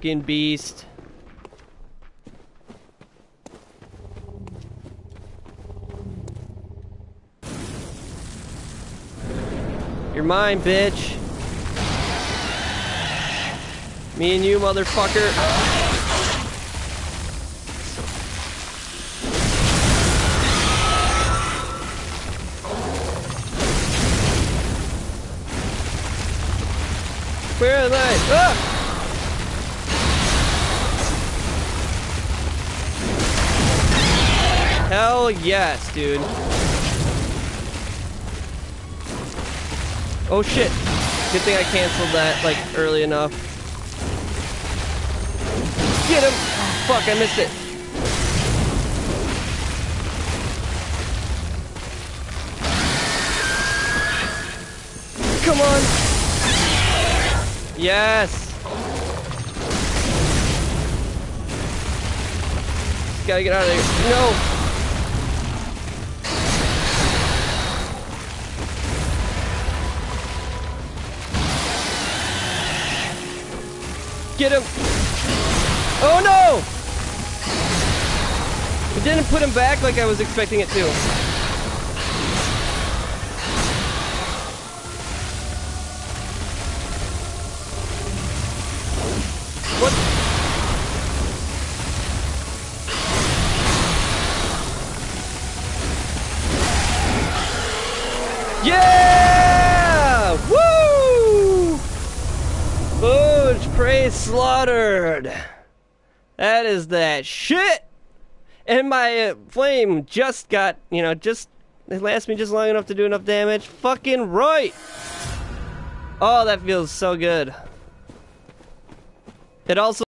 fucking beast. You're mine, bitch. Me and you, motherfucker. Where are they? Ah! Yes, dude. Oh shit. Good thing I canceled that, like, early enough. Get him! Oh, fuck, I missed it. Come on! Yes! Gotta get out of there. No! Get him! Oh no! It didn't put him back like I was expecting it to. What? Yeah! Slaughtered. That is that shit. And my uh, flame just got, you know, just it lasted me just long enough to do enough damage. Fucking right. Oh, that feels so good. It also